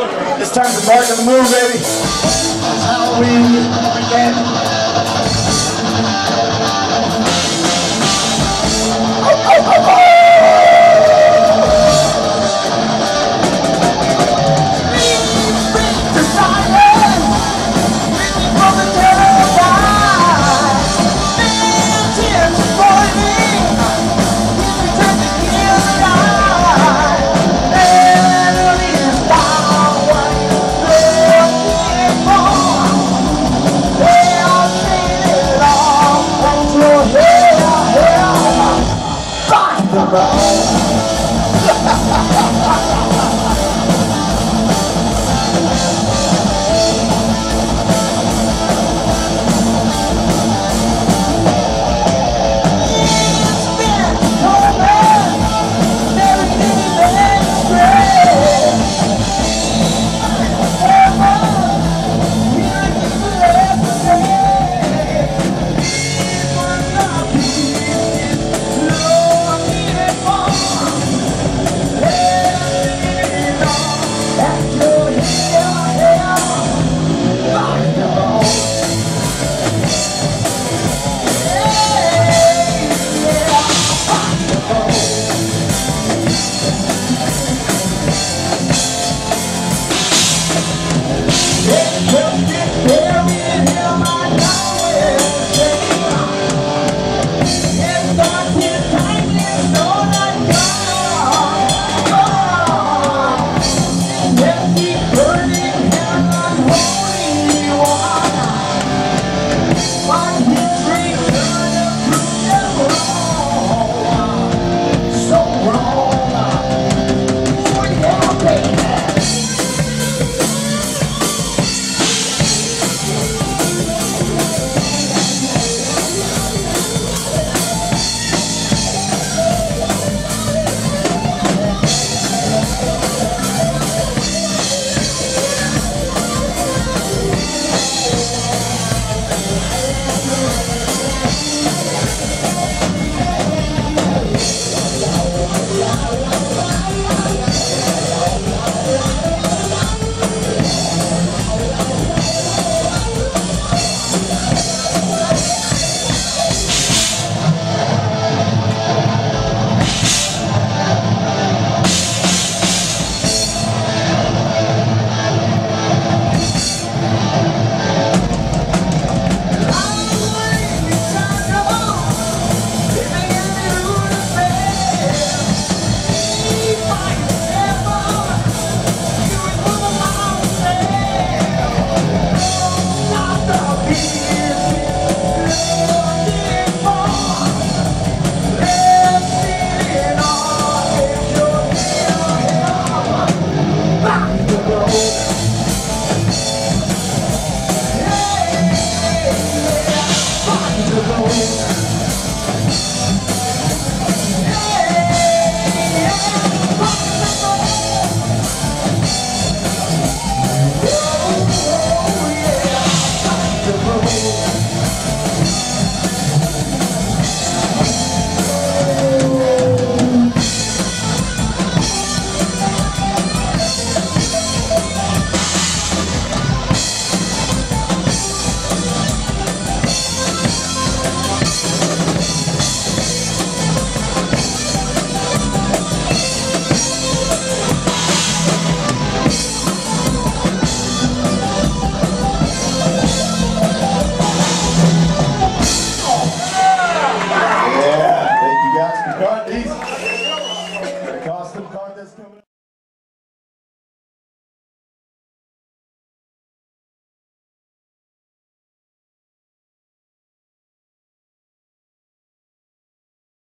It's time to mark in the moon, baby. Halloween again. survive Aziz. Kasım Kardeş